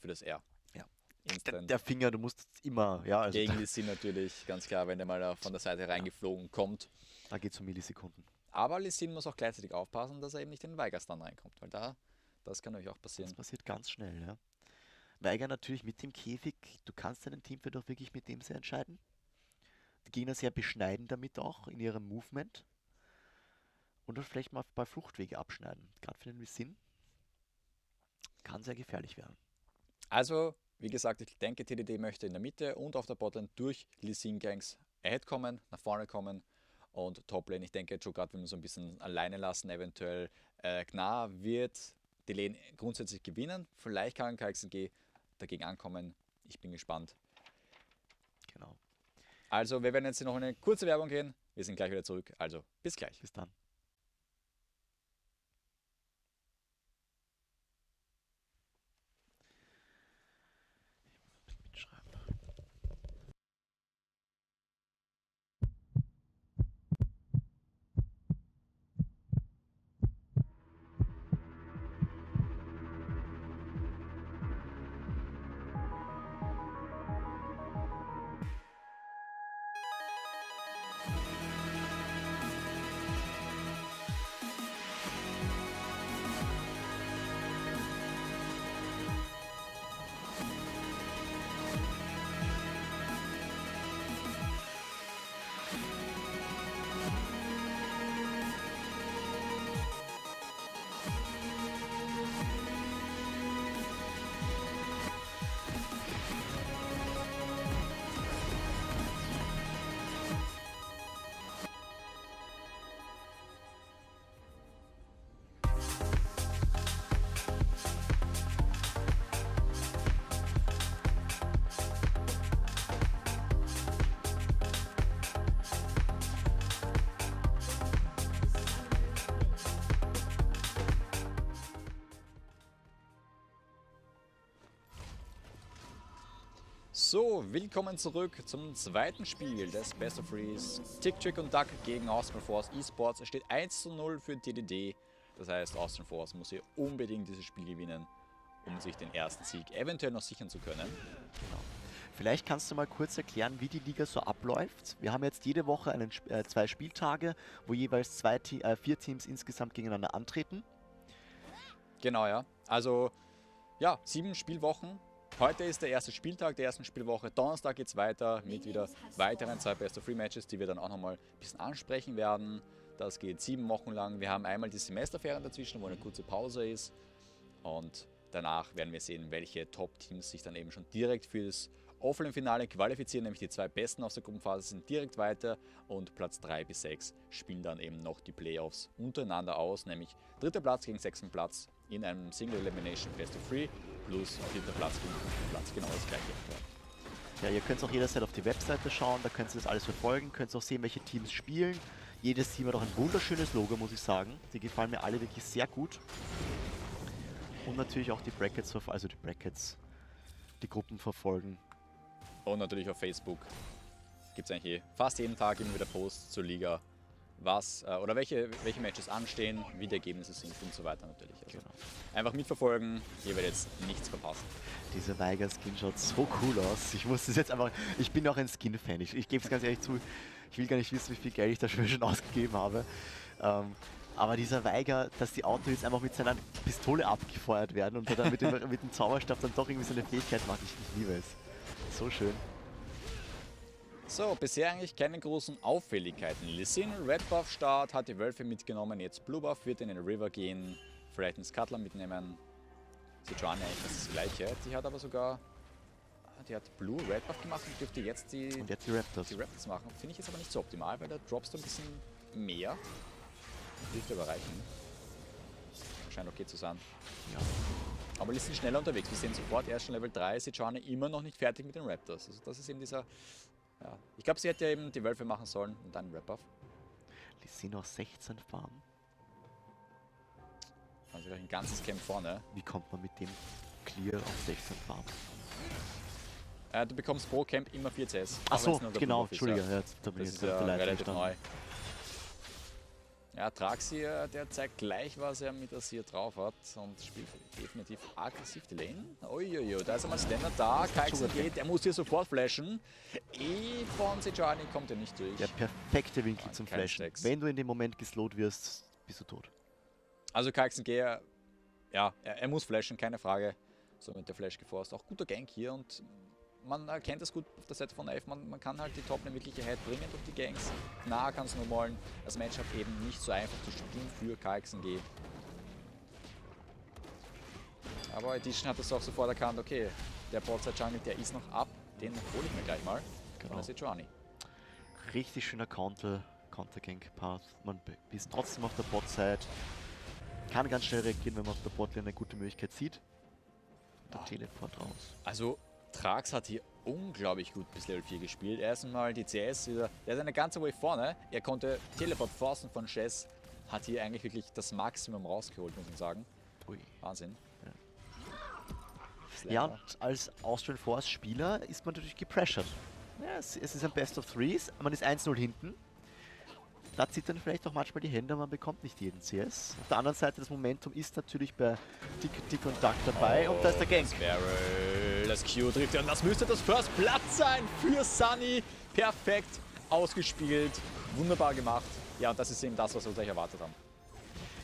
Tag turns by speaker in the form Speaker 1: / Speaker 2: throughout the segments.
Speaker 1: für das R.
Speaker 2: Ja. Der, der Finger, du musst immer, ja, also
Speaker 1: Gegen die sind natürlich, ganz klar, wenn der mal von der Seite reingeflogen kommt.
Speaker 2: da geht es um Millisekunden.
Speaker 1: Aber Lissin muss auch gleichzeitig aufpassen, dass er eben nicht in den Weigers dann reinkommt, weil da, das kann natürlich auch
Speaker 2: Das
Speaker 1: passieren.
Speaker 2: passiert ganz schnell, ja. Weiger natürlich mit dem Käfig, du kannst deinen Teamfight auch wirklich mit dem sehr entscheiden. Die Gegner sehr beschneiden damit auch in ihrem Movement. Und dann vielleicht mal bei Fluchtwege abschneiden. Gerade für den Sin kann sehr gefährlich werden.
Speaker 1: Also, wie gesagt, ich denke, TDD möchte in der Mitte und auf der Botlane durch Lissin Gangs ahead kommen, nach vorne kommen. Und Toplane, ich denke, schon gerade, wenn wir so ein bisschen alleine lassen, eventuell äh, Gnar wird die Lane grundsätzlich gewinnen. Vielleicht kann KXNG dagegen ankommen. Ich bin gespannt.
Speaker 2: Genau.
Speaker 1: Also, wir werden jetzt noch eine kurze Werbung gehen. Wir sind gleich wieder zurück. Also, bis gleich.
Speaker 2: Bis dann.
Speaker 1: So, willkommen zurück zum zweiten Spiel des Best of Threes. Tick, Trick und Duck gegen Austin Force Esports. Es steht 1 zu 0 für TDD. Das heißt, Austin Force muss hier unbedingt dieses Spiel gewinnen, um sich den ersten Sieg eventuell noch sichern zu können.
Speaker 2: Vielleicht kannst du mal kurz erklären, wie die Liga so abläuft. Wir haben jetzt jede Woche einen, äh, zwei Spieltage, wo jeweils zwei äh, vier Teams insgesamt gegeneinander antreten.
Speaker 1: Genau, ja. Also, ja, sieben Spielwochen. Heute ist der erste Spieltag der ersten Spielwoche. Donnerstag geht es weiter mit wieder weiteren zwei Best of Three Matches, die wir dann auch nochmal ein bisschen ansprechen werden. Das geht sieben Wochen lang. Wir haben einmal die Semesterferien dazwischen, wo eine kurze Pause ist. Und danach werden wir sehen, welche Top-Teams sich dann eben schon direkt für das Offline-Finale qualifizieren. Nämlich die zwei Besten aus der Gruppenphase sind direkt weiter und Platz 3 bis 6 spielen dann eben noch die Playoffs untereinander aus. Nämlich dritter Platz gegen sechsten Platz in einem Single Elimination Best of Three plus vierter Platz gegen fünften Platz. Genau das gleiche.
Speaker 2: Ja, ihr könnt auch jederzeit auf die Webseite schauen, da könnt ihr das alles verfolgen, könnt auch sehen, welche Teams spielen. Jedes Team hat auch ein wunderschönes Logo, muss ich sagen. Die gefallen mir alle wirklich sehr gut. Und natürlich auch die Brackets, also die Brackets, die Gruppen verfolgen.
Speaker 1: Und natürlich auf Facebook gibt es eigentlich eh fast jeden Tag immer wieder Posts zur Liga, was äh, oder welche, welche Matches anstehen, wie die Ergebnisse sind und so weiter natürlich. Also
Speaker 2: Genau.
Speaker 1: einfach mitverfolgen, ihr werdet jetzt nichts verpassen.
Speaker 2: Dieser Weiger-Skin schaut so cool aus. Ich muss das jetzt einfach. Ich bin auch ein Skin-Fan. Ich, ich gebe es ganz ehrlich zu. Ich will gar nicht wissen, wie viel Geld ich da schon schon ausgegeben habe. Ähm, aber dieser Weiger, dass die Autos jetzt einfach mit seiner Pistole abgefeuert werden und er dann mit dem, mit dem Zauberstab dann doch irgendwie seine Fähigkeit macht, ich, ich liebe es. So schön.
Speaker 1: So, bisher eigentlich keine großen Auffälligkeiten. Lissin, Red Buff Start, hat die Wölfe mitgenommen, jetzt Blue Buff wird in den River gehen, vielleicht einen Scuttler mitnehmen. Sichuan eigentlich das, ist das gleiche, die hat aber sogar, die hat Blue, Red Buff gemacht und dürfte jetzt die,
Speaker 2: Und jetzt die Raptors.
Speaker 1: die Raptors machen. Finde ich jetzt aber nicht so optimal, weil da droppst du ein bisschen mehr. Dürfte aber reichen. Scheint okay zu sein.
Speaker 2: Ja.
Speaker 1: Aber Lissin schneller unterwegs. Wir sehen sofort, er ist schon Level 3, Sichuane immer noch nicht fertig mit den Raptors. Also das ist eben dieser, ja. Ich glaube, sie hätte ja eben die Wölfe machen sollen und dann
Speaker 2: sind noch 16 Farben.
Speaker 1: Also gleich ein ganzes Camp vorne.
Speaker 2: Wie kommt man mit dem Clear auf 16 Farben?
Speaker 1: Äh, du bekommst pro Camp immer 4 CS.
Speaker 2: Ach
Speaker 1: auch
Speaker 2: so,
Speaker 1: wenn's nur der
Speaker 2: genau,
Speaker 1: ist,
Speaker 2: Entschuldige.
Speaker 1: Ja.
Speaker 2: Jetzt, da bin ich
Speaker 1: ist
Speaker 2: jetzt auf
Speaker 1: ja relativ neu. Ja, Traxi, der zeigt gleich, was er mit der Seer drauf hat und spielt definitiv aggressiv die Lane. Uiuiui, da ist einmal Slender da, Kaixen geht, er muss hier sofort flashen. E von Sejuani kommt er nicht durch.
Speaker 2: Der perfekte Winkel
Speaker 1: Ah,
Speaker 2: zum Flashen.
Speaker 1: Stacks.
Speaker 2: Wenn du in dem Moment geslowt wirst, bist du tot.
Speaker 1: Also Kaixen Gear, ja, er, er muss flashen, keine Frage. So mit der Flash geforst. Auch guter Gank hier und man erkennt das gut auf der Seite von Elf. Man, man kann halt die Top-Lane wirklich ahead bringen durch die Ganks. Nah kann es nur maulen. Das Matchup eben nicht so einfach zu spielen für KXNG. Aber Edition hat das auch sofort erkannt, okay, der Botside Jungle, der ist noch ab, den hole ich mir gleich mal. Genau. Das ist Sejuani.
Speaker 2: Richtig schöner Counter, Counter-Gank-Path. Man b- ist trotzdem auf der Bot-Side. Kann ganz schnell reagieren, wenn man auf der Botlane eine gute Möglichkeit sieht. Der
Speaker 1: Ah.
Speaker 2: Teleport raus.
Speaker 1: Also, Trax hat hier unglaublich gut bis Level 4 gespielt. Erstmal die CS wieder. Der ist eine ganze Way vorne. Er konnte Teleport forcen von Chess. Hat hier eigentlich wirklich das Maximum rausgeholt, muss man sagen.
Speaker 2: Ui.
Speaker 1: Wahnsinn.
Speaker 2: Ja,
Speaker 1: Slender.
Speaker 2: und als Austrian Force Spieler ist man natürlich gepressured. Ja, es, es ist ein Best of Threes, man ist 1-0 hinten. Da zittern vielleicht auch manchmal die Hände, man bekommt nicht jeden CS. Auf der anderen Seite, das Momentum ist natürlich bei Dick, Dick und Duck dabei und da ist der Gank.
Speaker 1: Das Barrel, das Q trifft er und das müsste das First Blood sein für Sunny. Perfekt ausgespielt, wunderbar gemacht. Ja, und das ist eben das, was wir gleich erwartet haben.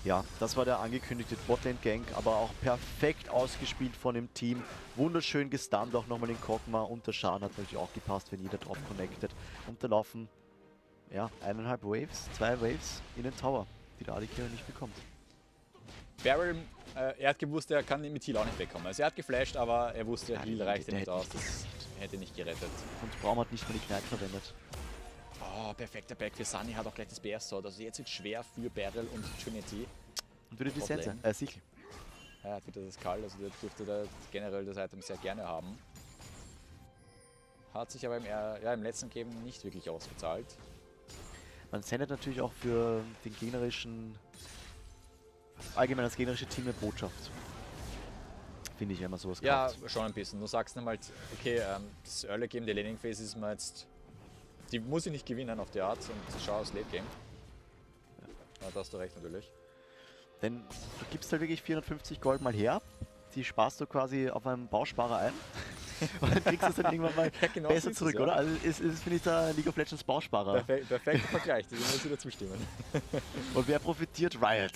Speaker 2: Ja, das war der angekündigte Botlane Gank, aber auch perfekt ausgespielt von dem Team. Wunderschön gestunt, auch nochmal den Kogma und der Schaden hat natürlich auch gepasst, wenn jeder drauf connected. Und da laufen, ja, eineinhalb Waves, zwei Waves in den Tower, die der Adikira nicht bekommt.
Speaker 1: Barrel, äh, er hat gewusst, er kann mit Heal auch nicht wegkommen. Also er hat geflasht, aber er wusste,
Speaker 2: Ja,
Speaker 1: Heal reicht nicht aus. Das hätte nicht gerettet.
Speaker 2: Und Braum hat nicht mal die Knight verwendet.
Speaker 1: Oh, perfekter Back für Sunny, hat auch gleich das BS Sword. Also jetzt wird schwer für Barrel und Trinity.
Speaker 2: Und würde die. Sense, äh, Sichel.
Speaker 1: Er hat wieder das Kall, also der dürfte da generell das Item sehr gerne haben. Hat sich aber im, er- ja, im letzten Game nicht wirklich ausgezahlt.
Speaker 2: Man sendet natürlich auch für den gegnerischen, allgemein das gegnerische Team eine Botschaft. Finde ich, wenn man sowas
Speaker 1: Ja,
Speaker 2: kauft.
Speaker 1: schon ein bisschen. Du sagst dann halt, okay, ähm, das Early Game, die Laning Phase ist mir jetzt. Die muss ich nicht gewinnen auf die Art und schau aufs Late Game. Ja, da hast du recht natürlich.
Speaker 2: Denn du gibst halt wirklich 450 Gold mal her, die sparst du quasi auf einem Bausparer ein und dann kriegst du es dann irgendwann mal
Speaker 1: Ja, genau
Speaker 2: besser
Speaker 1: ist es,
Speaker 2: zurück,
Speaker 1: ja.
Speaker 2: oder? Also ist, ist finde ich, der League of Legends Bausparer.
Speaker 1: Perfekt, perfekter Vergleich, dem muss ich wieder zustimmen.
Speaker 2: Und wer profitiert? Riot.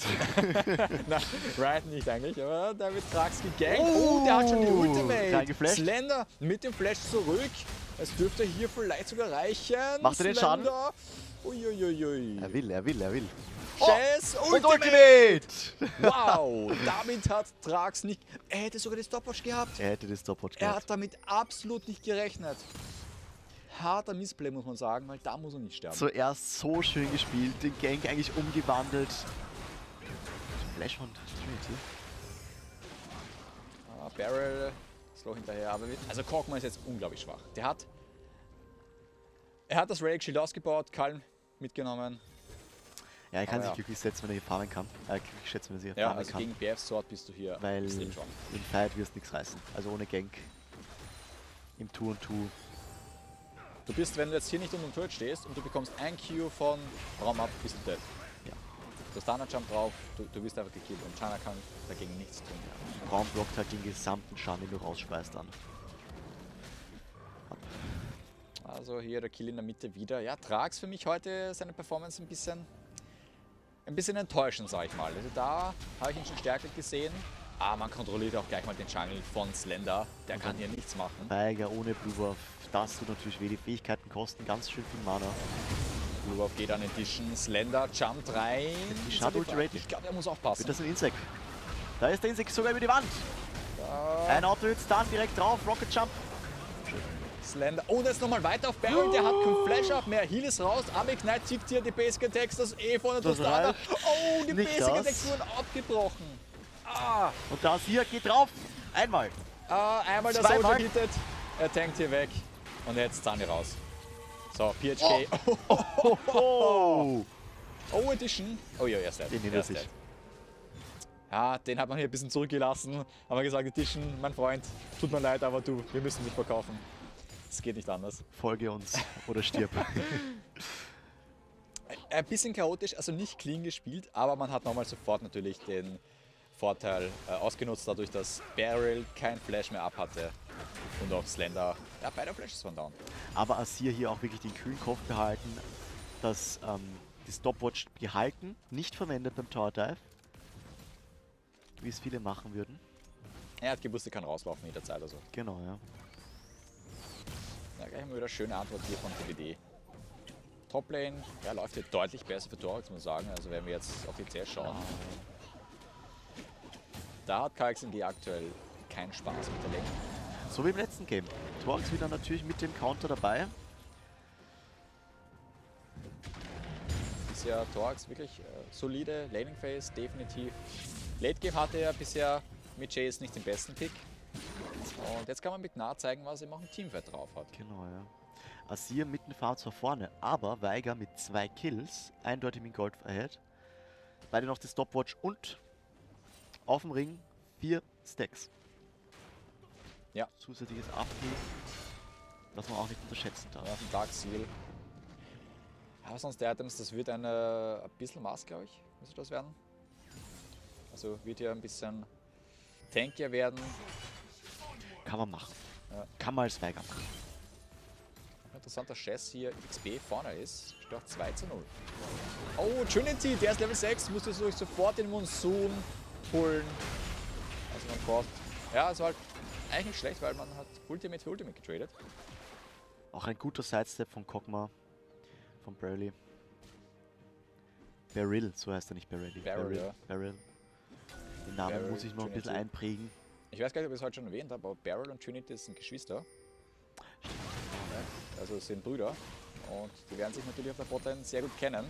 Speaker 1: Nein, Riot nicht eigentlich, aber da wird Trax gegankt. Oh, der hat schon die
Speaker 2: Oh,
Speaker 1: Ultimate. Slender mit dem Flash zurück. Es dürfte hier vielleicht sogar reichen.
Speaker 2: Macht er den Schaden?
Speaker 1: Uiuiui.
Speaker 2: Er will, er will, er will.
Speaker 1: Chess,
Speaker 2: Und
Speaker 1: Ultimate.
Speaker 2: Ultimate!
Speaker 1: Wow, damit hat Trax nicht... Er hätte sogar die Stopwatch gehabt.
Speaker 2: Er hätte das Stopwatch
Speaker 1: Er
Speaker 2: gehabt.
Speaker 1: hat damit absolut nicht gerechnet. Harter Missplay, muss man sagen, weil da muss er nicht sterben.
Speaker 2: Zuerst so schön gespielt, den Gank eigentlich umgewandelt. Flash von Trinity.
Speaker 1: Ah, Barrel, slow hinterher, aber... Also Korkma ist jetzt unglaublich schwach. Der hat... Er hat das Relic Shield ausgebaut, Kalm mitgenommen.
Speaker 2: Ja, er kann
Speaker 1: Aber
Speaker 2: sich
Speaker 1: ja.
Speaker 2: glücklich setzen, wenn er hier farmen kann. Äh, glücklich schätzen, wenn er hier
Speaker 1: Ja,
Speaker 2: farmen
Speaker 1: also
Speaker 2: kann.
Speaker 1: gegen BF Sword bist du hier
Speaker 2: Weil im Fight wirst du nichts reißen. Also ohne Gank. Im 2 und 2.
Speaker 1: Du bist, wenn du jetzt hier nicht unter dem Turret stehst und du bekommst ein Q von Raum ab, bist du dead.
Speaker 2: Ja.
Speaker 1: Du Stunner Jump drauf, du, du bist einfach gekillt und China kann dagegen nichts tun.
Speaker 2: Braun blockt halt den gesamten Schaden, den du rausspeist an.
Speaker 1: Also hier der Kill in der Mitte wieder. Ja, Trax für mich heute seine Performance ein bisschen, ein bisschen enttäuschend, sag ich mal. Also da habe ich ihn schon stärker gesehen. Aber man kontrolliert auch gleich mal den Jungle von Slender. Der kann hier nichts machen.
Speaker 2: Tiger ohne Blue das tut natürlich weh. Die Fähigkeiten kosten ganz schön viel Mana.
Speaker 1: Bluebuff geht an Edition. Slender jumpt rein.
Speaker 2: die Shadow?
Speaker 1: Ich glaube, er muss aufpassen.
Speaker 2: Wird das ein Insekt? Da ist der Insekt sogar über die Wand.
Speaker 1: Da
Speaker 2: Ein Auto hit Stun direkt drauf, Rocket Jump.
Speaker 1: Slender. Und jetzt nochmal weiter auf Barrel. Der hat keinen Flash up mehr. Heal ist raus. Ami Knight zieht hier die Basic Attacks. Das E von der
Speaker 2: Das
Speaker 1: Tostada. Oh, die Basic. Attacks wurden abgebrochen. Ah,
Speaker 2: Und da hier geht drauf. Einmal.
Speaker 1: ah einmal der. Soldier hittet. Er tankt hier weg. Und jetzt Sunny raus. So, PHK. Oh,
Speaker 2: Oh.
Speaker 1: oh Edition. Oh ja, er ist dead.
Speaker 2: Den hinter
Speaker 1: Er ist
Speaker 2: sich.
Speaker 1: Ja, den hat man hier ein bisschen zurückgelassen. Haben wir gesagt, Edition, mein Freund, tut mir leid, aber du, wir müssen dich verkaufen. Es geht nicht anders.
Speaker 2: Folge uns oder stirb.
Speaker 1: ein bisschen chaotisch, also nicht clean gespielt, aber man hat nochmal sofort natürlich den Vorteil äh, ausgenutzt, dadurch, dass Beryl kein Flash mehr ab hatte und auch Slender, ja, beide Flashes waren down.
Speaker 2: Aber Asir hier auch wirklich den kühlen Kopf behalten, dass ähm, die Stopwatch gehalten, nicht verwendet beim Tower Dive, wie es viele machen würden.
Speaker 1: Er hat gewusst, er kann rauslaufen jederzeit, also.
Speaker 2: Genau, ja.
Speaker 1: Ja, gleich mal wieder schöne Antwort hier von TBD. Toplane, ja, läuft hier deutlich besser für Torax, muss man sagen. Also wenn wir jetzt offiziell schauen, da hat KXMG aktuell keinen Spaß mit der Lane.
Speaker 2: So wie im letzten Game. Torx wieder natürlich mit dem Counter dabei.
Speaker 1: Bisher Torax wirklich äh, solide, Laning Phase definitiv. Late Game hatte er bisher mit Jace nicht den besten Pick. Und jetzt kann man mit nah zeigen, was er auch im Teamfight drauf hat.
Speaker 2: Genau, ja. Asir mit dem Fahrt zwar vorne, aber Weiger mit zwei Kills, eindeutig mit Gold ahead. Beide noch die Stopwatch und auf dem Ring vier Stacks.
Speaker 1: Ja.
Speaker 2: Zusätzliches Upkeep, was man auch nicht unterschätzen darf.
Speaker 1: Ja, von Dark Seal. Aber sonst der Items, das wird eine, ein bisschen Maß, glaube ich, müsste das werden. Also wird hier ein bisschen tankier werden.
Speaker 2: Kann man machen.
Speaker 1: Ja.
Speaker 2: Kann man als Weiger machen.
Speaker 1: Interessant, dass Chess hier XP vorne ist. Steht auch 2 zu 0. Oh, Trinity, der ist Level 6. Musste sich sofort den Monsoon holen. Also man braucht. Ja, es war halt eigentlich nicht schlecht, weil man hat Ultimate für Ultimate getradet.
Speaker 2: Auch ein guter Sidestep von Kog'Maw, von Burley. Beryl, so heißt er nicht Beryl.
Speaker 1: Beryl, ja.
Speaker 2: Beryl. Den Namen
Speaker 1: Beryl,
Speaker 2: muss ich noch ein bisschen einprägen.
Speaker 1: Ich weiß gar nicht, ob ich es heute schon erwähnt habe, aber Beryl und Trinity sind Geschwister. Also sind Brüder. Und die werden sich natürlich auf der Botlane sehr gut kennen.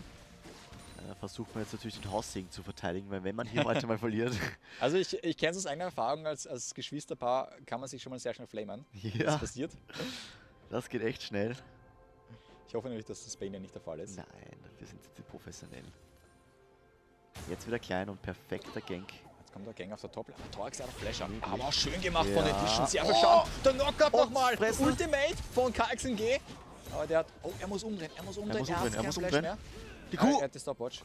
Speaker 2: Da versucht man jetzt natürlich den Haussegen zu verteidigen, weil wenn man hier heute mal verliert.
Speaker 1: Also ich, ich kenne es aus eigener Erfahrung, als, als Geschwisterpaar kann man sich schon mal sehr schnell flamen. Das
Speaker 2: ja,
Speaker 1: passiert.
Speaker 2: das geht echt schnell.
Speaker 1: Ich hoffe natürlich, dass das bei Ihnen nicht der Fall ist.
Speaker 2: Nein, wir sind jetzt professionell. Jetzt wieder klein und perfekter Gank.
Speaker 1: Jetzt kommt der Gang auf der Top. Torx hat auch Flash an.
Speaker 2: Wirklich?
Speaker 1: Aber auch schön gemacht
Speaker 2: Ja.
Speaker 1: von den Tischen. Sehr
Speaker 2: Oh.
Speaker 1: Schaden. Der Knockup
Speaker 2: Oh,
Speaker 1: nochmal. Ultimate von KXNG. Aber der hat. Oh, er muss umdrehen. Er muss umdrehen.
Speaker 2: muss
Speaker 1: er hat
Speaker 2: umdrehen, er muss umdrehen.
Speaker 1: mehr.
Speaker 2: Die Kuh!
Speaker 1: er hat die Stopwatch.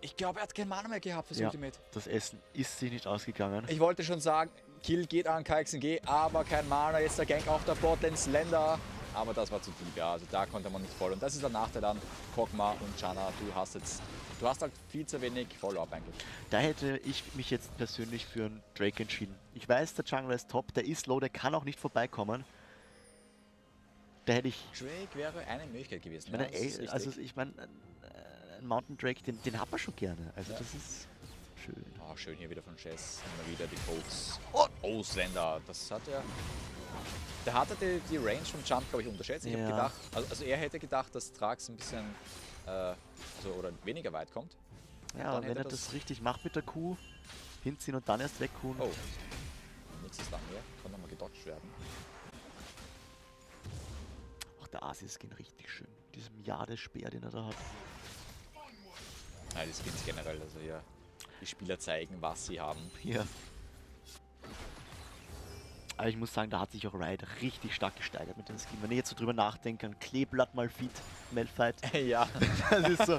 Speaker 1: Ich glaube, er hat keinen Mana mehr gehabt fürs
Speaker 2: Ja.
Speaker 1: Ultimate.
Speaker 2: Das Essen ist sich nicht ausgegangen.
Speaker 1: Ich wollte schon sagen, Kill geht an KXNG, aber kein Mana. Jetzt der Gang auf der Botlane Slender. Aber das war zu tief, ja. Also da konnte man nicht voll. Und das ist der Nachteil an Kog'Maw und Chana. Du hast jetzt. Du hast halt viel zu wenig Follow-up eigentlich.
Speaker 2: Da hätte ich mich jetzt persönlich für einen Drake entschieden. Ich weiß, der Jungler ist top, der ist low, der kann auch nicht vorbeikommen. Da hätte ich.
Speaker 1: Drake wäre eine Möglichkeit gewesen.
Speaker 2: Meine,
Speaker 1: ja,
Speaker 2: ey, also ich meine, äh, ein Mountain Drake, den, den hat man schon gerne. Also
Speaker 1: Ja.
Speaker 2: das ist schön.
Speaker 1: Oh, schön hier wieder von Chess. Immer wieder die Codes.
Speaker 2: Oh.
Speaker 1: Oh, Slender. Das hat er. Der hatte die, die Range vom Jump, glaube ich, unterschätzt. Ich
Speaker 2: Ja.
Speaker 1: habe gedacht, also, also er hätte gedacht, dass Trax ein bisschen, äh, also, oder weniger weit kommt.
Speaker 2: Ja,
Speaker 1: dann
Speaker 2: aber wenn er das,
Speaker 1: das-
Speaker 2: richtig macht mit der Kuh, hinziehen und dann erst wegkuhen.
Speaker 1: Oh. Nächstes lang hier. Kann nochmal gedodged werden.
Speaker 2: Auch der Asis-Skin richtig schön. Diesem Jade-Speer, den er da hat.
Speaker 1: Ja, die Skins generell, also hier. Die Spieler zeigen, was sie haben.
Speaker 2: Hier. Aber ich muss sagen, da hat sich auch Riot richtig stark gesteigert mit dem Skin. Wenn ich jetzt so drüber nachdenke, an Kleeblatt Malfit, Malphite,
Speaker 1: ja.
Speaker 2: das ist so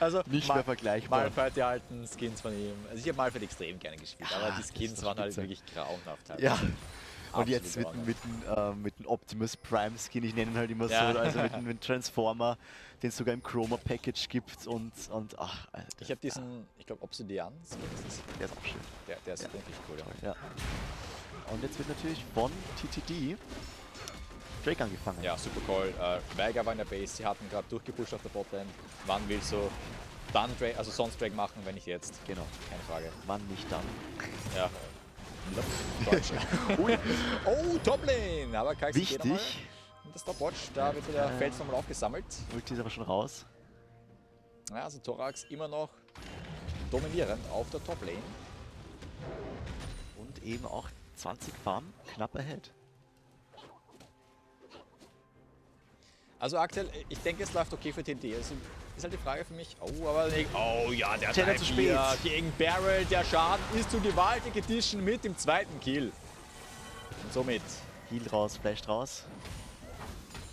Speaker 1: Also
Speaker 2: nicht
Speaker 1: Mal-
Speaker 2: mehr vergleichbar.
Speaker 1: Malphite, die alten Skins von ihm. Also ich habe Malphite extrem gerne gespielt,
Speaker 2: Ja,
Speaker 1: aber die Skins waren halt wirklich grauenhaft. Halt.
Speaker 2: Ja. Und jetzt mit, mit, äh, mit dem Optimus Prime Skin, ich nenne ihn halt immer
Speaker 1: Ja.
Speaker 2: so, also mit, dem- Transformer, den es sogar im Chroma Package gibt und, und ach, Alter,
Speaker 1: Ich habe diesen, ich glaube Obsidian Skin ist das.
Speaker 2: der ist auch schön.
Speaker 1: Der, der ist
Speaker 2: Ja.
Speaker 1: wirklich cool. Ja.
Speaker 2: Ja. Und jetzt wird natürlich von TTD Drake angefangen.
Speaker 1: Ja, super cool. Äh, Veigar war in der Base, sie hatten gerade durchgepusht auf der Botlane. Wann willst du dann Drake, also sonst Drake machen, wenn nicht jetzt?
Speaker 2: Genau.
Speaker 1: Keine Frage.
Speaker 2: Wann nicht dann?
Speaker 1: Ja. Oh, Toplane! Aber nochmal
Speaker 2: Wichtig.
Speaker 1: mit der Stopwatch. Da wird der
Speaker 2: Äh.
Speaker 1: Fels nochmal aufgesammelt.
Speaker 2: Ulti ist aber schon raus.
Speaker 1: Ja, also Thorax immer noch dominierend auf der Toplane.
Speaker 2: Und eben auch 20 Farm, knapp ahead.
Speaker 1: Also aktuell, ich denke, es läuft okay für TD. Also ist halt die Frage für mich, oh, aber. Oh ja, der Dive
Speaker 2: zu spät.
Speaker 1: gegen Barrel. Der Schaden ist zu gewaltig Edition mit dem zweiten Kill. Und somit,
Speaker 2: Heal raus, Flash raus.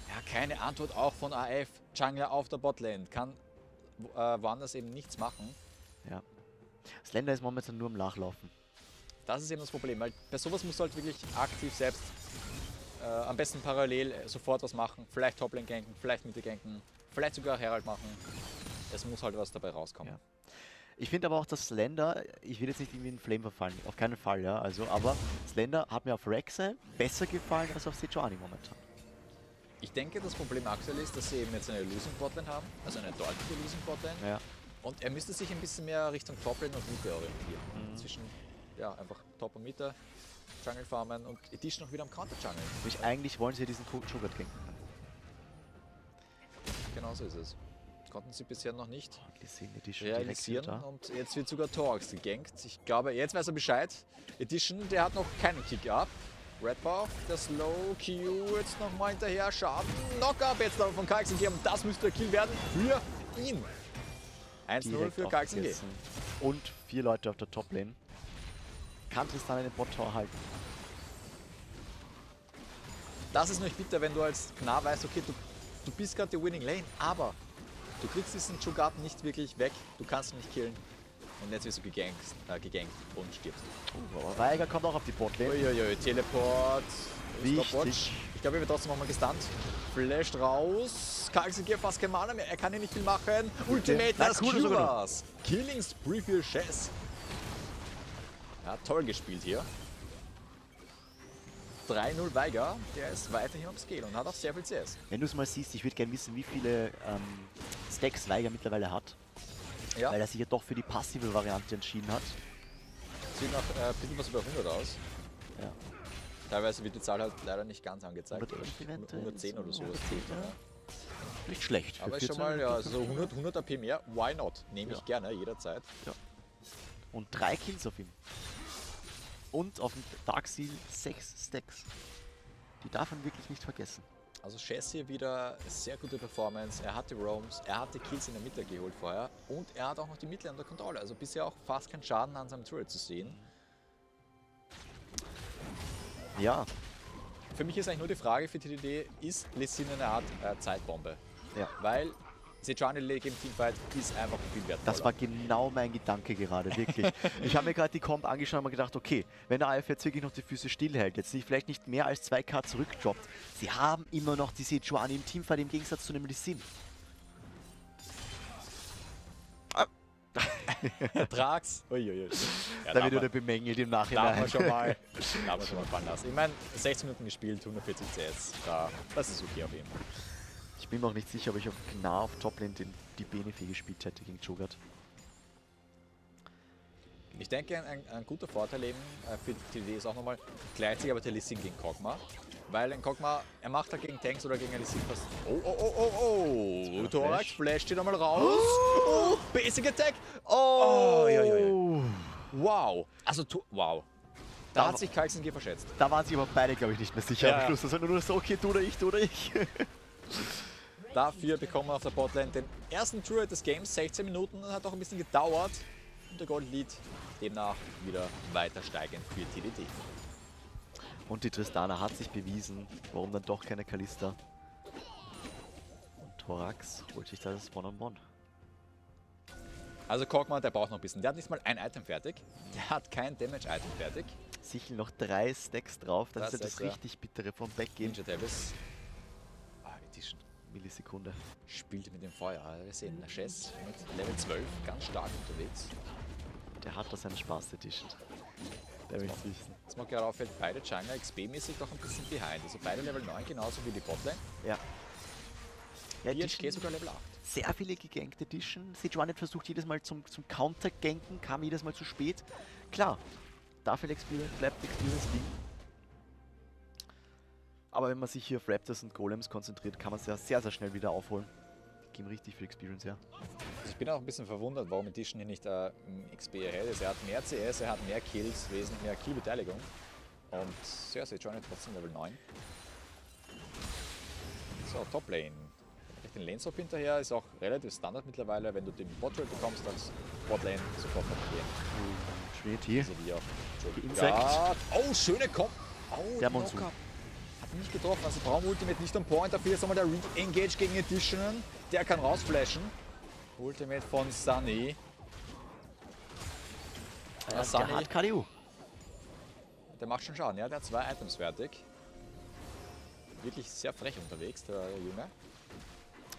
Speaker 1: ja, keine Antwort auch von AF. Jungler auf der Botlane kann äh, woanders eben nichts machen.
Speaker 2: Ja. Slender ist momentan nur im Nachlaufen.
Speaker 1: Das ist eben das Problem, weil bei sowas musst du halt wirklich aktiv selbst äh, am besten parallel äh, sofort was machen. Vielleicht Toplane ganken, vielleicht Mitte ganken, vielleicht sogar Herald machen. Es muss halt was dabei rauskommen.
Speaker 2: Ja. Ich finde aber auch, dass Slender, ich will jetzt nicht irgendwie in Flame verfallen, auf keinen Fall, ja, also, aber Slender hat mir auf Rek'Sai besser gefallen als auf Sejuani momentan.
Speaker 1: Ich denke, das Problem aktuell ist, dass sie eben jetzt eine Losing Botlane haben, also eine deutliche Losing Botlane.
Speaker 2: Ja.
Speaker 1: Und er müsste sich ein bisschen mehr Richtung Toplane und Mitte orientieren.
Speaker 2: Mhm.
Speaker 1: Zwischen, ja, einfach Top und Mitte, Jungle farmen und Edition noch wieder am Counter Jungle.
Speaker 2: Nämlich eigentlich wollen sie diesen Sugar ganken.
Speaker 1: Genau so ist es. Konnten sie bisher noch nicht
Speaker 2: Edition
Speaker 1: realisieren und jetzt wird sogar Torx gegankt. Ich glaube, jetzt weiß er Bescheid. Edition, der hat noch keinen Kick-Up. Red Buff, der Slow Q jetzt nochmal hinterher. Schaden, Knock-Up jetzt aber von Kalxen geben. Das müsste der Kill werden für ihn. 1-0
Speaker 2: Direkt
Speaker 1: für Kalxen G.
Speaker 2: aufgegessen. Und vier Leute auf der Top-Lane. Kann Tristan den Bot-Tower halten?
Speaker 1: Das ist nämlich bitter, wenn du als Gnar weißt, okay, du, du bist gerade die Winning Lane, aber du kriegst diesen Cho'Gath nicht wirklich weg, du kannst ihn nicht killen. Und jetzt wirst du gegankt, äh, gegankt und stirbst.
Speaker 2: Aber Weiger kommt auch auf die Bot-Lane.
Speaker 1: Uiuiui, Teleport,
Speaker 2: Wichtig.
Speaker 1: Ich glaube, er wird trotzdem nochmal gestunt. Flasht raus. Kalxigir fast kein Mana mehr. Er kann hier nicht viel machen. Ultimate, das
Speaker 2: cool,
Speaker 1: cool. Killing Spree für Chess. Ja, toll gespielt hier. 3-0 Weiger, der ist weiterhin am Scale und hat auch sehr viel CS.
Speaker 2: Wenn du es mal siehst, ich würde gerne wissen, wie viele ähm, Stacks Weiger mittlerweile hat.
Speaker 1: Ja,
Speaker 2: Weil er sich ja doch für die passive Variante entschieden hat.
Speaker 1: sieht noch äh, ein bisschen was über 100 aus.
Speaker 2: Ja.
Speaker 1: Teilweise wird die Zahl halt leider nicht ganz angezeigt.
Speaker 2: 111 eventuell,
Speaker 1: 110 oder so.
Speaker 2: 110, ja. Nicht schlecht.
Speaker 1: Aber ist schon
Speaker 2: 14
Speaker 1: mal ja, so 100, 100 AP mehr. Why not? Nehme ich
Speaker 2: Ja.
Speaker 1: gerne, jederzeit.
Speaker 2: Und drei Kills auf ihm. Und auf dem Darkseal sechs Stacks. Die darf man wirklich nicht vergessen.
Speaker 1: Also Chess hier wieder sehr gute Performance. Er hat die Roams, er hat die Kills in der Mitte geholt vorher und er hat auch noch die Mitte unter Kontrolle. Also bisher auch fast kein Schaden an seinem Turret zu sehen.
Speaker 2: Ja,
Speaker 1: Für mich ist eigentlich nur die Frage für TDD, ist Lissin eine Art äh, Zeitbombe?
Speaker 2: ja.
Speaker 1: Weil Sejuani Lake im Teamfight ist einfach viel wertvoller.
Speaker 2: Das war genau mein Gedanke gerade, wirklich. ich habe mir gerade die Comp angeschaut und mir gedacht, okay, wenn der AF jetzt wirklich noch die Füße stillhält, jetzt nicht, vielleicht nicht mehr als 2k zurückdroppt, sie haben immer noch die Sejuani im Teamfight im Gegensatz zu dem Lissin.
Speaker 1: Trags. Uiuiui. Ja,
Speaker 2: Da wird wieder bemängelt im Nachhinein.
Speaker 1: man schon mal, darf man schon mal fallen lassen. Ich meine, 16 Minuten gespielt, 140 CS. Da, das ist okay auf jeden Fall.
Speaker 2: Ich bin mir auch nicht sicher, ob ich auf genau auf Toplane den, die Benefit gespielt hätte gegen Chogat.
Speaker 1: Ich denke, ein, ein, guter Vorteil eben äh, für die TD ist auch nochmal, gleicht sich aber der Lissin gegen Kog'Maw. Weil ein Kog'Maw, er macht halt gegen Tanks oder gegen Lissin fast... Oh, oh, oh, oh, oh! Thorax
Speaker 2: Flash.
Speaker 1: flasht hier nochmal raus. Oh, Basic Attack! Oh!
Speaker 2: Oh, ja, ja, ja.
Speaker 1: Wow! Also, wow. Da
Speaker 2: Da
Speaker 1: hat sich Kalxen G verschätzt.
Speaker 2: Da waren sich aber beide, glaube ich, nicht mehr sicher
Speaker 1: Ja,
Speaker 2: am. Schluss. Das war nur so, okay, du oder ich, du oder ich.
Speaker 1: Dafür bekommen wir auf der Botlane den ersten Turret des Games, 16 Minuten, hat auch ein bisschen gedauert. Und der Gold Lead demnach wieder weiter steigend für TDD.
Speaker 2: Und die Tristana hat sich bewiesen. Warum dann doch keine Kalista? Und Thorax holt sich da das One-on-One.
Speaker 1: Also Kog'Maw, der braucht noch ein bisschen. Der hat nicht mal ein Item fertig. Der hat kein Damage-Item fertig.
Speaker 2: Sichel noch drei Stacks drauf. Das,
Speaker 1: Das
Speaker 2: ist ja das richtig bittere vom Backgehen.
Speaker 1: Ninja Davis. Ah, Edition.
Speaker 2: Millisekunde.
Speaker 1: Spielt mit dem Feuer. Wir sehen Chess mit Level 12 ganz stark unterwegs.
Speaker 2: Der hat da seinen Spaß, Edition. Der will es wissen.
Speaker 1: Was mir gerade auffällt, beide Jungler XP-mäßig doch ein bisschen behind. Also beide Level 9, genauso wie die Botlane.
Speaker 2: Ja. Ja,
Speaker 1: Die HK sogar Level 8.
Speaker 2: sehr viele gegankte Edition. Sejuani hat versucht jedes Mal zum, zum Counter-Ganken, kam jedes Mal zu spät. Klar, da viel Experience, bleibt Experience liegen. Aber wenn man sich hier auf Raptors und Golems konzentriert, kann man es ja sehr, sehr schnell wieder aufholen. Die geben richtig viel Experience her.
Speaker 1: Also ich bin auch ein bisschen verwundert, warum Edition hier nicht äh, XP erhält. Er hat mehr CS, er hat mehr Kills, wesentlich mehr Killbeteiligung. Und ja, Sejuani trotzdem Level 9. So, Top Lane. Vielleicht den Lane Swap hinterher ist auch relativ Standard mittlerweile, wenn du den Bot bekommst als Bot Lane sofort gehen.
Speaker 2: Trinity.
Speaker 1: Also wie auch
Speaker 2: Die Insect.
Speaker 1: Oh, schöne Kom. Oh,
Speaker 2: Der Monsun.
Speaker 1: Hat nicht getroffen, also Braum Ultimate nicht on point. Dafür ist nochmal der Re-Engage gegen Edition. Der kann rausflashen. Ultimate von Sunny.
Speaker 2: Ja,
Speaker 1: Ja, Sunny.
Speaker 2: der hat KDU.
Speaker 1: Der macht schon Schaden, ja, der hat zwei Items fertig. Wirklich sehr frech unterwegs, der Junge.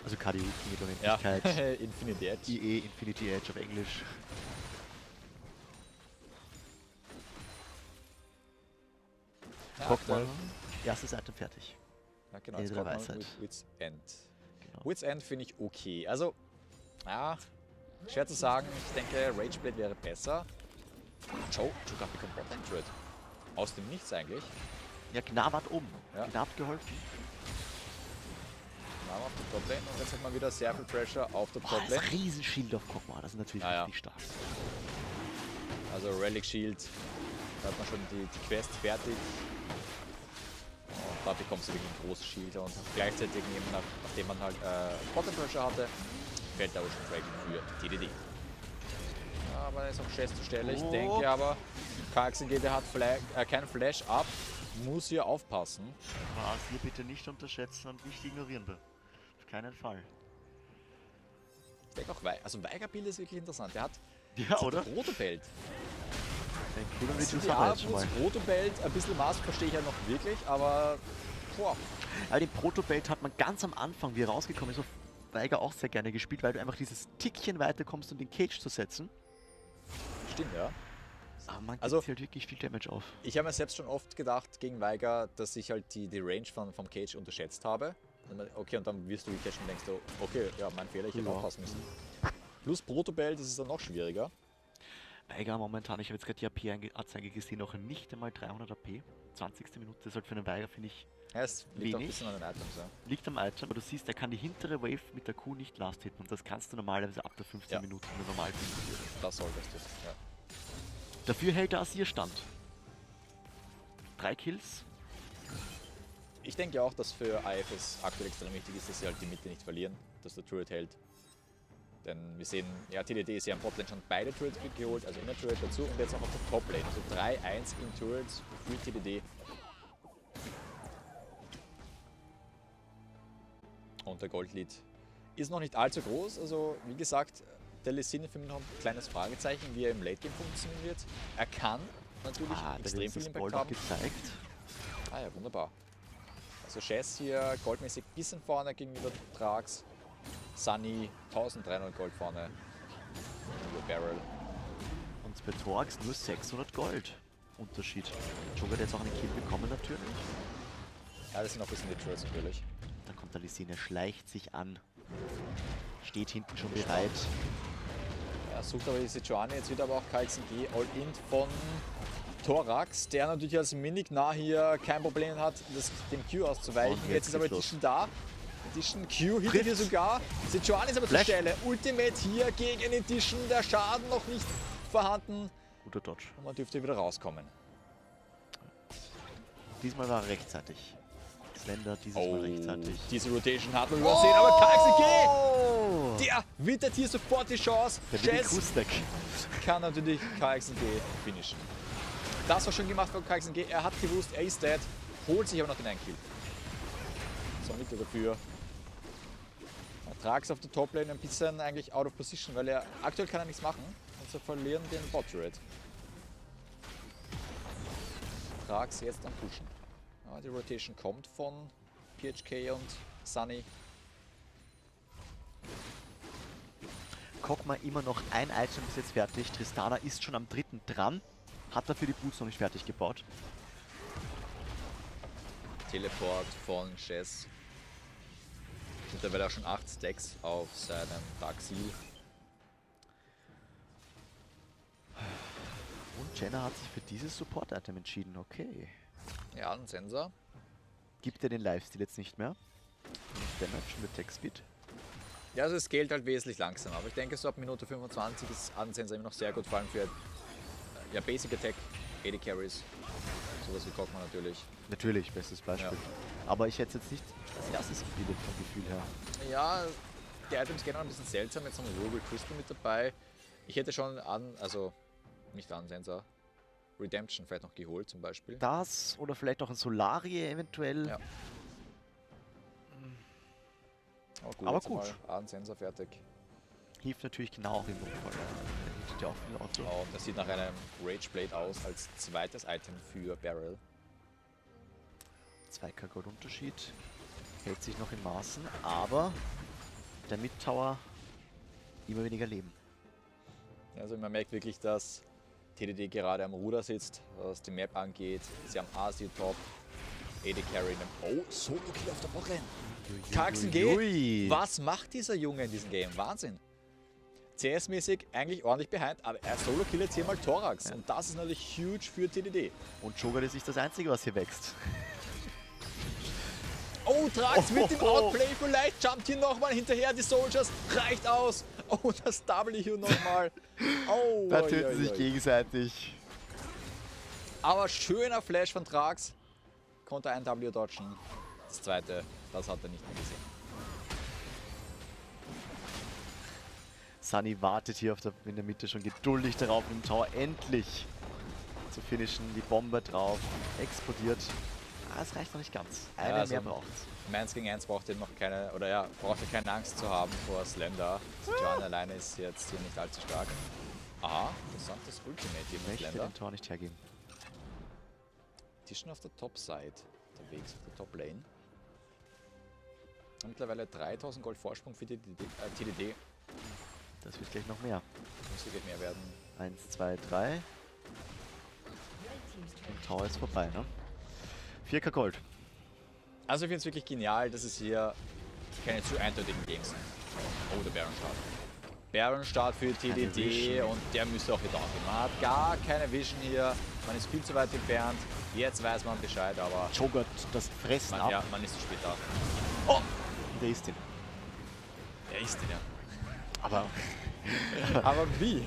Speaker 2: Also KDU findet in
Speaker 1: Ja, Infinity Edge.
Speaker 2: IE Infinity Edge auf Englisch.
Speaker 1: Ja,
Speaker 2: Guck mal. Erstes Item fertig.
Speaker 1: Ja, genau, jetzt kommt
Speaker 2: Weisheit.
Speaker 1: mit Wits End.
Speaker 2: Genau.
Speaker 1: Wits End finde ich okay. Also, ja, schwer zu sagen. Ich denke, Rageblade wäre besser. Joe, Joe Guppy kommt Bottom Turret. Aus dem Nichts eigentlich.
Speaker 2: Ja, Gnav hat oben.
Speaker 1: Ja.
Speaker 2: Gnav geholfen.
Speaker 1: Name auf der Toplane und jetzt hat man wieder sehr viel Pressure auf der
Speaker 2: Boah, das
Speaker 1: Toplane.
Speaker 2: Riesenschild auf Kokma, das ist natürlich
Speaker 1: ja.
Speaker 2: richtig stark.
Speaker 1: Also Relic Shield, da hat man schon die, die Quest fertig. Da bekommst du wirklich ein großes Shield und gleichzeitig, eben nach, nachdem man halt äh, Bottom Pressure hatte, fällt der Ocean Dragon für TDD. Aber da ist auch Chest zur Stelle. Ich
Speaker 2: Oh.
Speaker 1: denke aber, KXNG, der hat Fla äh, kein Flash ab, muss hier aufpassen.
Speaker 2: Was hier bitte nicht unterschätzen und nicht ignorieren. Auf keinen Fall.
Speaker 1: Ich denke auch, Wei also Weigerbild ist wirklich interessant. Der hat
Speaker 2: Ja, oder?
Speaker 1: Rotobelt.
Speaker 2: Ein cooler Reducer
Speaker 1: Ja,
Speaker 2: jetzt schon mal.
Speaker 1: Rotobelt, ein bisschen Maß verstehe ich ja noch wirklich, aber boah,
Speaker 2: Aber den Protobelt hat man ganz am Anfang, wie er rausgekommen ist, auf Weiger auch sehr gerne gespielt, weil du einfach dieses Tickchen weiterkommst, um den Cage zu setzen.
Speaker 1: stimmt ja.
Speaker 2: Aber man
Speaker 1: Also-
Speaker 2: halt wirklich viel Damage auf.
Speaker 1: Ich habe mir selbst schon oft gedacht gegen Weiger, dass ich halt die, die Range von, vom Cage unterschätzt habe. Okay, und dann wirst du gecatcht und denkst du, okay, ja, mein Fehler, ich hätte
Speaker 2: Ja.
Speaker 1: aufpassen müssen. Plus Protobelt, das ist dann noch schwieriger.
Speaker 2: Weiger momentan, ich habe jetzt gerade die AP-Anzeige gesehen, noch nicht einmal 300 AP. 20. Minute, das ist halt für einen Weiger, finde ich,
Speaker 1: Ja, es liegt ein
Speaker 2: Wenig.
Speaker 1: bisschen an den Items, ja.
Speaker 2: liegt am Item, aber du siehst, er kann die hintere Wave mit der Q nicht last hitten und das kannst du normalerweise ab der 15
Speaker 1: Ja.
Speaker 2: Minuten nur normal finden.
Speaker 1: Das solltest du. Ja.
Speaker 2: Dafür hält der Asir-Stand. Drei Kills.
Speaker 1: Ich denke auch, dass für IFS aktuell extrem wichtig ist, dass sie halt die Mitte nicht verlieren, dass der Turret hält. Denn wir sehen, ja, TDD ist ja am Botlane schon beide Turrets geholt, also Inner Turret dazu und jetzt auch auf der Toplane. Also 3-1 in Turrets für TDD. Und der Goldlead ist noch nicht allzu groß, also wie gesagt, der Lessine für mich noch ein kleines Fragezeichen, wie er im Late Game funktionieren wird. Er kann natürlich
Speaker 2: Ah,
Speaker 1: extrem viel
Speaker 2: das
Speaker 1: Impact haben.
Speaker 2: gezeigt.
Speaker 1: Ah ja, wunderbar. Also Chess hier goldmäßig bisschen vorne gegenüber Trax. Sunny 1300 Gold vorne. Gegenüber Barrel.
Speaker 2: Und bei Torx nur 600 Gold. Unterschied. Joker hat jetzt auch einen Kill bekommen natürlich.
Speaker 1: Ja, das sind auch ein bisschen die Turrets natürlich.
Speaker 2: Da kommt der Lysine, schleicht sich an. Steht hinten schon bereit.
Speaker 1: Er sucht aber die Sejuani, jetzt wird aber auch KXNG All-In von Thorax, der natürlich als Minik-Nah hier kein Problem hat, das, dem Q auszuweichen.
Speaker 2: Und
Speaker 1: jetzt,
Speaker 2: jetzt
Speaker 1: ist aber. Edition da. Edition Q hinter
Speaker 2: Trifft.
Speaker 1: dir sogar. Sejuani ist aber zur
Speaker 2: Flash.
Speaker 1: Stelle. Ultimate hier gegen Edition, der Schaden noch nicht vorhanden.
Speaker 2: Guter Dodge.
Speaker 1: Und man dürfte wieder rauskommen.
Speaker 2: Diesmal war er rechtzeitig. Slender dieses Mal rechtzeitig.
Speaker 1: diese Rotation hat man übersehen, aber KXNG,
Speaker 2: Oh!
Speaker 1: der wittert hier sofort die Chance.
Speaker 2: Der
Speaker 1: Jazz kann natürlich KXNG finishen. Das war schon gemacht von KXNG. Er hat gewusst, er ist dead, holt sich aber noch den einen Kill. So, Mitte dafür. Trax auf der Toplane ein bisschen eigentlich out of position, weil er aktuell kann er nichts machen. Und sie verlieren den Bot Turret. Trax jetzt am Pushen. Ja, die Rotation kommt von PHK und Sunny.
Speaker 2: Kokma immer noch ein Item bis jetzt fertig. Tristana ist schon am dritten dran. Hat dafür die Boots noch nicht fertig gebaut.
Speaker 1: Teleport von Chess. Mittlerweile auch schon 8 Stacks auf seinem Dark Seal.
Speaker 2: Und Jenna hat sich für dieses Support-Item entschieden. Okay.
Speaker 1: Ja, ein Sensor.
Speaker 2: Gibt er den Lifesteal jetzt nicht mehr? Mit Damage mit Tech Speed.
Speaker 1: Ja, also es scaled halt wesentlich langsamer. Aber ich denke, so ab Minute 25 ist Ansensor immer noch sehr gut, vor allem für äh, ja, Basic Attack, AD Carries. Sowas wie Kog'Maw natürlich.
Speaker 2: Natürlich, bestes Beispiel.
Speaker 1: Ja.
Speaker 2: Aber ich hätte es jetzt nicht als erstes gebildet vom Gefühl her.
Speaker 1: Ja, die Items gehen auch ein bisschen seltsam. Jetzt haben wir Rogue Crystal mit dabei. Ich hätte schon an, also nicht Ansensor, Redemption vielleicht noch geholt zum Beispiel.
Speaker 2: Das oder vielleicht auch ein Solarie eventuell.
Speaker 1: Ja. Aber gut,
Speaker 2: Aber gut.
Speaker 1: mal Adensenser fertig.
Speaker 2: Hilft natürlich genau auch im Notfall. Ja. Auch viel Auto.
Speaker 1: Oh, das sieht nach einem Rageblade aus als zweites Item für Barrel.
Speaker 2: 2k Gold Unterschied. Hält sich noch in Maßen, aber der Mid-Tower immer weniger Leben.
Speaker 1: Also man merkt wirklich, dass TDD gerade am Ruder sitzt, was die Map angeht. Sie haben AC top, AD Carry in dem... Oh, Solo-Kill auf der Botlane. Karxen G.
Speaker 2: Ui.
Speaker 1: Was macht dieser Junge in diesem Game? Wahnsinn. CS-mäßig eigentlich ordentlich behind, aber er Solo-Kill jetzt hier mal Thorax. Und das ist natürlich huge für TDD.
Speaker 2: Und Jogar ist nicht das Einzige, was hier wächst.
Speaker 1: Oh, Trax mit dem
Speaker 2: Oh, oh, oh.
Speaker 1: Outplay vielleicht, jumpt hier nochmal hinterher, die Soldiers, reicht aus. Oh, das W nochmal. Oh,
Speaker 2: Da töten
Speaker 1: oi,
Speaker 2: sich
Speaker 1: oi.
Speaker 2: gegenseitig.
Speaker 1: Aber schöner Flash von Trax. Konnte ein W dodgen. Das zweite, das hat er nicht mehr gesehen.
Speaker 2: Sunny wartet hier auf der, in der Mitte schon geduldig darauf, im Tower endlich zu finishen. Die Bombe drauf, explodiert. Ah, es reicht noch nicht ganz. Eine
Speaker 1: Ja, also-
Speaker 2: mehr braucht
Speaker 1: Meins gegen 1 braucht ihr noch keine, oder ja, braucht ihr keine Angst zu haben vor Slender. John alleine ist jetzt hier nicht allzu stark. Aha, interessantes Ultimate hier von
Speaker 2: Möchte
Speaker 1: Slender.
Speaker 2: den Tor nicht hergeben.
Speaker 1: Die ist schon auf der Top-Side unterwegs, auf der Top-Lane. Mittlerweile 3000 Gold Vorsprung für die TDD. Äh, TDD.
Speaker 2: Das wird gleich noch mehr.
Speaker 1: Muss gleich mehr werden.
Speaker 2: Eins, zwei, drei. Und Tower ist vorbei, ne? 4k Gold.
Speaker 1: Also ich finde es wirklich genial, dass es hier keine zu eindeutigen Games sind. Oh, der Baron-Start. Baron-Start für TDD und der müsste auch hier down gehen. Man hat gar keine Vision hier, man ist viel zu weit entfernt. Jetzt weiß man Bescheid, aber
Speaker 2: Joggert das Fressen
Speaker 1: man,
Speaker 2: ab.
Speaker 1: ja, man ist zu spät da.
Speaker 2: Der ist ihn.
Speaker 1: Er ist den ja.
Speaker 2: Aber,
Speaker 1: Aber wie?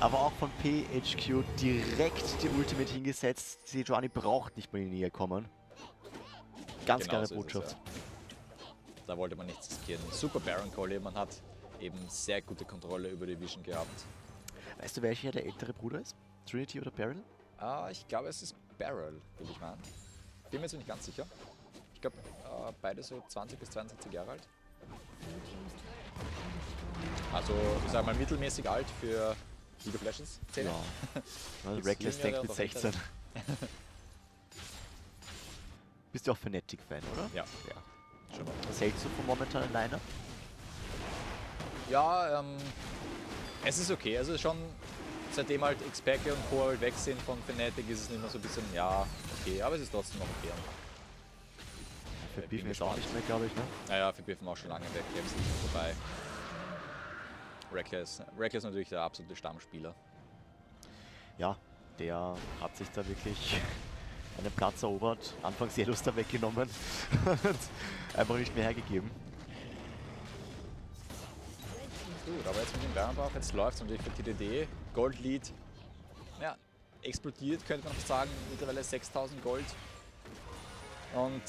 Speaker 2: aber auch von PHQ direkt die Ultimate hingesetzt. Sejuani braucht nicht mehr in die Nähe kommen. Ganz
Speaker 1: Genau
Speaker 2: klare
Speaker 1: so
Speaker 2: Botschaft.
Speaker 1: ja. Da wollte man nichts riskieren. Super Baron Call, man hat eben sehr gute Kontrolle über die Vision gehabt.
Speaker 2: Weißt du, welcher der ältere Bruder ist? Trinity oder Beryl?
Speaker 1: Ah, ich glaube, es ist Barrel, will ich meinen. Bin mir jetzt nicht ganz sicher. Ich glaube, äh, beide so 20 bis 22 Jahre alt. Also, ich sag mal, mittelmäßig alt für League of Legends Gibt's
Speaker 2: Reckless denkt mit
Speaker 1: und auch ältere?
Speaker 2: 16. Bist du auch Fnatic-Fan, oder?
Speaker 1: Ja, ja. Schon mal.
Speaker 2: Was hältst du vom momentanen Liner?
Speaker 1: Ja, ähm, es ist okay. Also schon seitdem halt Xpeke und Co. halt weg sind von Fnatic, ist es immer so ein bisschen, ja, okay, aber es ist trotzdem noch okay.
Speaker 2: Für Beefen ist auch nicht mehr, glaube ich, ne?
Speaker 1: Naja, für Biffen auch schon lange weg, Games sind schon vorbei. Reckless, Reckless natürlich der absolute Stammspieler.
Speaker 2: Ja, der hat sich da wirklich einen Platz erobert, anfangs Yellows da weggenommen und einfach nicht mehr hergegeben.
Speaker 1: Gut, aber jetzt mit dem Bärenbauch, jetzt läuft es natürlich für TDD. Gold Lead, ja, explodiert, könnte man sagen, mittlerweile 6000 Gold. Und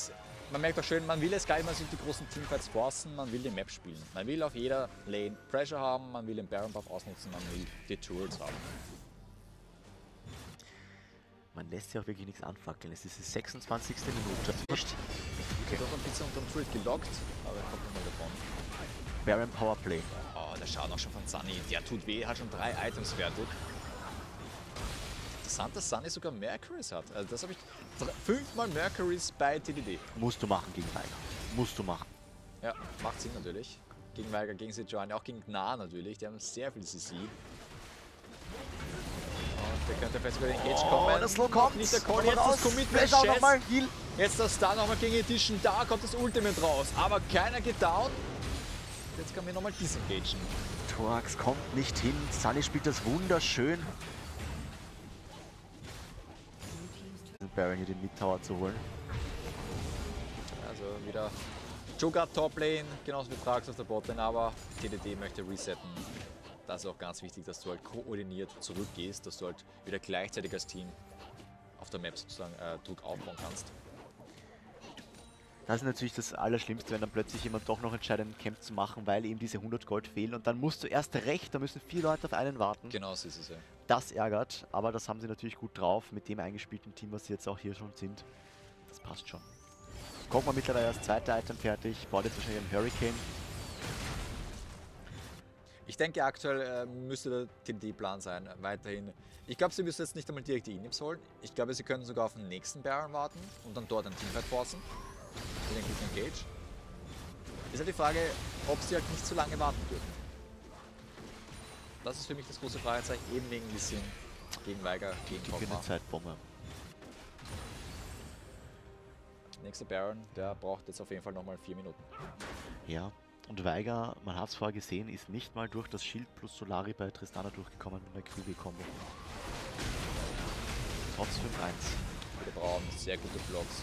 Speaker 1: man merkt auch schön, man will jetzt gar nicht mehr so die großen Teamfights forcen, man will die Map spielen. Man will auf jeder Lane Pressure haben, man will den Baron Buff ausnutzen, man will die Turrets haben.
Speaker 2: Man lässt sich auch wirklich nichts anfackeln. Es ist die 26. Minute. Nicht.
Speaker 1: Okay. Doch ein bisschen unterm Turret gelockt, aber er kommt nochmal davon.
Speaker 2: Baron Powerplay.
Speaker 1: Oh, der Schaden auch schon von Sunny. Der tut weh, hat schon drei Items fertig. Interessant, dass Sunny sogar Mercury's hat. Also das habe ich fünfmal Mercury's bei TDD.
Speaker 2: Musst du machen gegen Weiger. Musst du machen.
Speaker 1: Ja, macht Sinn natürlich. Gegen Weiger, gegen Sejuani, auch gegen Gnar natürlich. Die haben sehr viel CC. Der könnte vielleicht sogar den kommen.
Speaker 2: Oh, das Slow kommt.
Speaker 1: Nicht der Call, jetzt
Speaker 2: raus.
Speaker 1: das Commitment.
Speaker 2: Flash nochmal. Heal.
Speaker 1: Jetzt das Star nochmal gegen Edition. Da kommt das Ultimate raus. Aber keiner geht down. Jetzt kann wir nochmal disengagen.
Speaker 2: Thorax kommt nicht hin. Sunny spielt das wunderschön. Baron hier den Mid-Tower zu holen.
Speaker 1: Also wieder Jogar Toplane, genauso wie Trax auf der Botlane, aber TDD möchte resetten. Das ist auch ganz wichtig, dass du halt koordiniert zurückgehst, dass du halt wieder gleichzeitig als Team auf der Map sozusagen äh, Druck aufbauen kannst.
Speaker 2: Das ist natürlich das Allerschlimmste, wenn dann plötzlich jemand doch noch entscheidet, einen Camp zu machen, weil ihm diese 100 Gold fehlen. Und dann musst du erst recht, da müssen vier Leute auf einen warten.
Speaker 1: Genau so ist es ja.
Speaker 2: Das ärgert, aber das haben sie natürlich gut drauf mit dem eingespielten Team, was sie jetzt auch hier schon sind. Das passt schon. Kommt mal mittlerweile das zweite Item fertig, baut jetzt wahrscheinlich einen Hurricane.
Speaker 1: Ich denke, aktuell äh, müsste der TD-Plan sein, weiterhin. Ich glaube, sie müssen jetzt nicht einmal direkt die Inips holen. Ich glaube, sie können sogar auf den nächsten Baron warten und dann dort ein Teamfight forcen. Mit den Quick Engage. Ist halt die Frage, ob sie halt nicht zu lange warten dürfen. Das ist für mich das große Fragezeichen, eben wegen Lissin gegen Weiger, gegen
Speaker 2: Die
Speaker 1: Kog'Maw.
Speaker 2: Zeitbombe.
Speaker 1: Nächster Baron, der braucht jetzt auf jeden Fall nochmal vier Minuten.
Speaker 2: Ja, und Weiger, man hat es vorher gesehen, ist nicht mal durch das Schild plus Solari bei Tristana durchgekommen mit einer QB-Kombo. Trotz 5-1.
Speaker 1: Wir brauchen sehr gute Blocks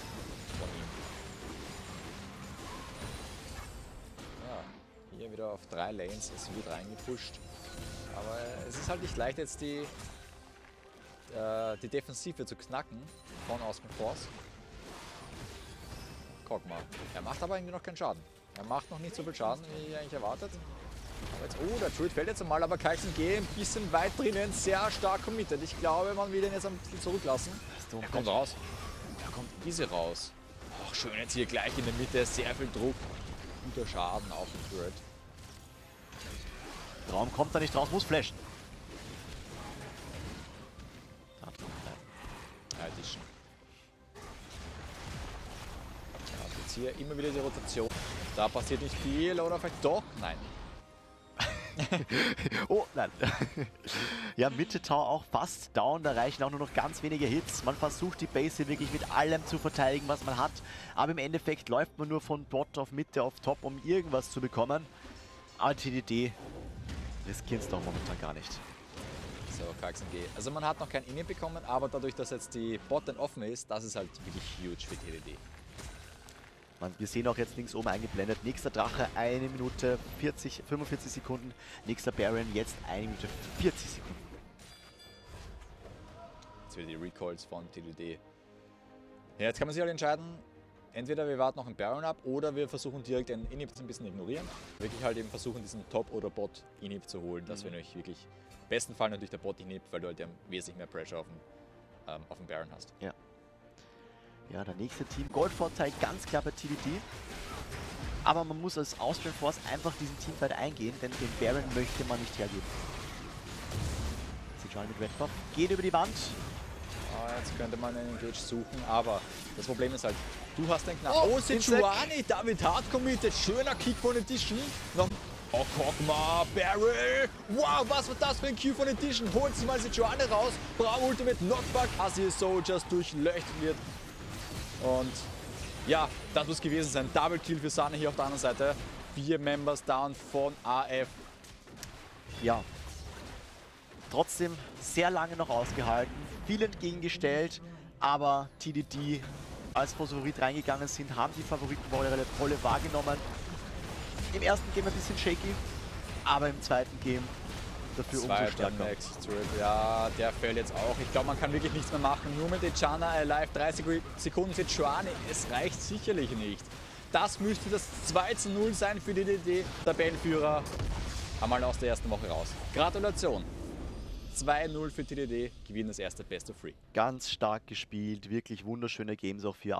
Speaker 1: von ihm. Ja, hier wieder auf drei Lanes, es wird reingepusht. Aber es ist halt nicht leicht jetzt die, äh, die Defensive zu knacken von Osman Force. Guck mal, er macht aber irgendwie noch keinen Schaden. Er macht noch nicht so viel Schaden, wie eigentlich erwartet. Aber jetzt, oh, der Druid fällt jetzt einmal, aber Kaixen G ein bisschen weit drinnen, sehr stark committed. Ich glaube, man will ihn jetzt ein bisschen zurücklassen. Er kommt raus. Er kommt easy raus. Auch schön jetzt hier gleich in der Mitte, sehr viel Druck. Guter Schaden auf den Turret.
Speaker 2: Raum kommt da nicht raus, muss flashen. Da.
Speaker 1: Ja, jetzt hier immer wieder die Rotation. Da passiert nicht viel oder vielleicht doch? Nein.
Speaker 2: Oh, nein. ja, Mitte Tower auch fast down. Da reichen auch nur noch ganz wenige Hits. Man versucht die Base hier wirklich mit allem zu verteidigen, was man hat. Aber im Endeffekt läuft man nur von Bot auf Mitte auf Top, um irgendwas zu bekommen. Aber TDD riskieren es doch momentan gar nicht.
Speaker 1: So, Kaixen G. Also man hat noch kein Init bekommen, aber dadurch, dass jetzt die Bot offen ist, das ist halt wirklich huge für TDD.
Speaker 2: Man, wir sehen auch jetzt links oben eingeblendet. Nächster Drache, 1 Minute 40, 45 Sekunden. Nächster Baron, jetzt 1 Minute 40 Sekunden.
Speaker 1: Jetzt wieder die Recalls von TDD. Ja, jetzt kann man sich halt entscheiden, entweder wir warten noch einen Baron ab oder wir versuchen direkt den Inhib ein bisschen ignorieren. Wirklich halt eben versuchen, diesen Top- oder Bot-Inhib zu holen.
Speaker 2: Mhm.
Speaker 1: wäre natürlich wirklich, im besten Fall natürlich der Bot-Inhib, weil du halt ja wesentlich mehr Pressure auf den, ähm, auf den Baron hast.
Speaker 2: Ja, der nächste Team. Goldvorteil ganz klar bei TDD. Aber man muss als Austrian Force einfach diesen Teamfight eingehen, denn den Baron möchte man nicht hergeben. Sejuani mit Red Buff geht über die Wand.
Speaker 1: Ah, jetzt könnte man einen Engage suchen, aber das Problem ist halt, du hast den Knapp.
Speaker 2: Oh,
Speaker 1: Oh. Sejuani, David hart committed, schöner Kick von Edition. Noch Oh, guck mal, Barrel! Wow, was war das für ein Q von Edition? Holt sie mal Sejuani raus. Bravo Ultimate Knockback. Assi Soldiers durchlöchtet wird. Und ja, das muss gewesen sein. Double Kill für Sane hier auf der anderen Seite. Vier Members down von AF.
Speaker 2: Ja. Trotzdem sehr lange noch ausgehalten, viel entgegengestellt, aber TDD als Favorit reingegangen sind, haben die Favoritenrolle Rolle wahrgenommen. Im ersten Game ein bisschen shaky, aber im zweiten Game dafür umso stärker.
Speaker 1: Ja, der fällt jetzt auch. Ich glaube, man kann wirklich nichts mehr machen. Nur mit Echana alive 30 Sekunden Sejuani. Es reicht sicherlich nicht. Das müsste das 2 zu 0 sein für die DD. Tabellenführer einmal aus der ersten Woche raus. Gratulation. 2-0 für TDD, gewinnen das erste Best of Three.
Speaker 2: Ganz stark gespielt, wirklich wunderschöne Games auch für